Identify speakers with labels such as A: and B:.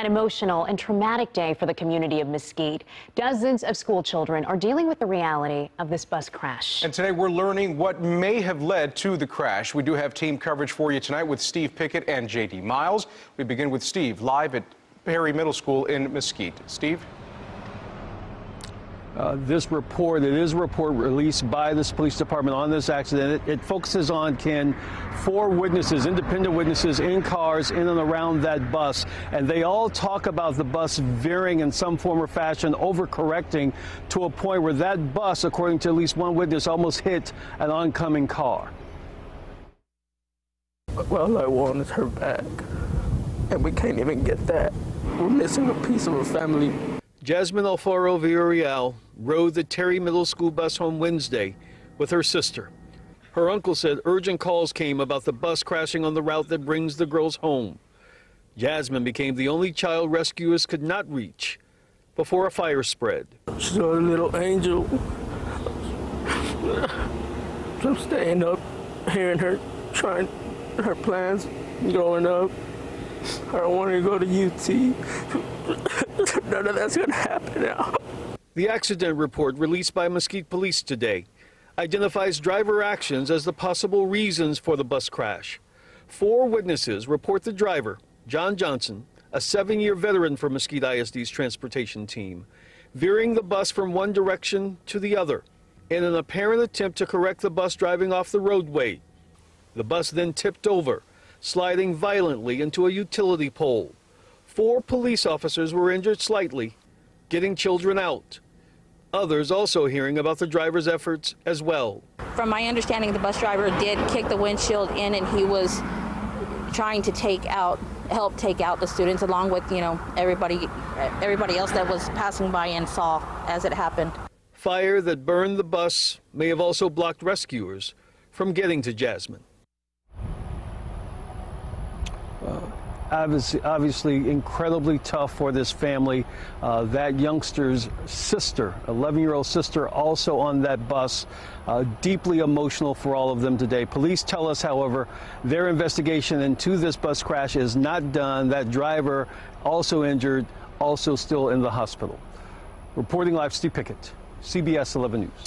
A: An emotional and traumatic day for the community of Mesquite. Dozens of school children are dealing with the reality of this bus crash.
B: And today we're learning what may have led to the crash. We do have team coverage for you tonight with Steve Pickett and JD Miles. We begin with Steve live at Terry Middle School in Mesquite. Steve?
C: Uh, this report, it is a report released by this police department on this accident. It, it, focuses on, Ken, four witnesses, independent witnesses in cars in and around that bus. And they all talk about the bus veering in some form or fashion, overcorrecting to a point where that bus, according to at least one witness, almost hit an oncoming car.
D: Well, I wanted her back. And we can't even get that. We're missing a piece of her family.
C: Jasmine Alfaro Villarreal rode the Terry Middle School bus home Wednesday with her sister. Her uncle said urgent calls came about the bus crashing on the route that brings the girls home. Jasmine became the only child rescuers could not reach before a fire spread.
D: She's a little angel. I'm staying up, hearing her trying her plans growing up. I don't want to go to UT. None of that's going to happen now.
C: The accident report released by Mesquite Police today identifies driver actions as the possible reasons for the bus crash. Four witnesses report the driver, John Johnson, a seven year veteran for Mesquite ISD's transportation team, veering the bus from one direction to the other in an apparent attempt to correct the bus driving off the roadway. The bus then tipped over sliding violently into a utility pole. Four police officers were injured slightly, getting children out. Others also hearing about the driver's efforts as well.
E: From my understanding, the bus driver did kick the windshield in and he was trying to take out, help take out the students along with, you know, everybody, everybody else that was passing by and saw as it happened.
C: Fire that burned the bus may have also blocked rescuers from getting to Jasmine. Obviously, obviously incredibly tough for this family. Uh, that youngster's sister, 11 year old sister, also on that bus. Uh, deeply emotional for all of them today. Police tell us, however, their investigation into this bus crash is not done. That driver, also injured, also still in the hospital. Reporting live, Steve Pickett, CBS 11 News.